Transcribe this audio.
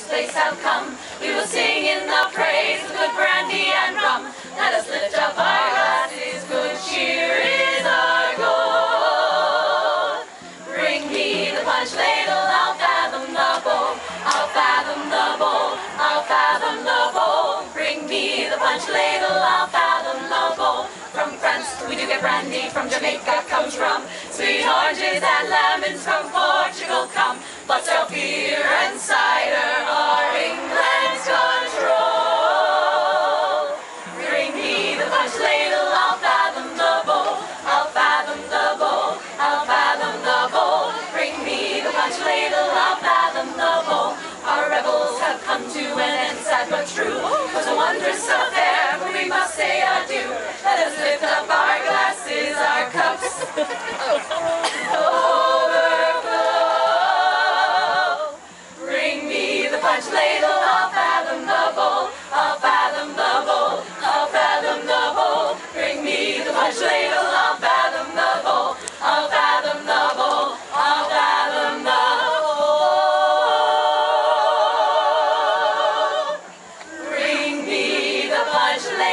place have come. We will sing in the praise of good brandy and rum. Let us lift up our glasses, good cheer is our goal. Bring me the punch ladle, I'll fathom the bowl. I'll fathom the bowl, I'll fathom the bowl. Bring me the punch ladle, I'll fathom the bowl. From France we do get brandy, from Jamaica comes rum. Sweet oranges and lemons from Portugal come. But our Punch ladle, I'll fathom the bowl, I'll fathom the bowl, I'll fathom the bowl. Bring me the punch ladle. I'll fathom the bowl. Our rebels have come to an end, sad but true. Was a wondrous affair, but we must say adieu. Let us lift up our glasses, our cups. Overflow. Bring me the punch ladle, I'll fathom the bowl. Ashley.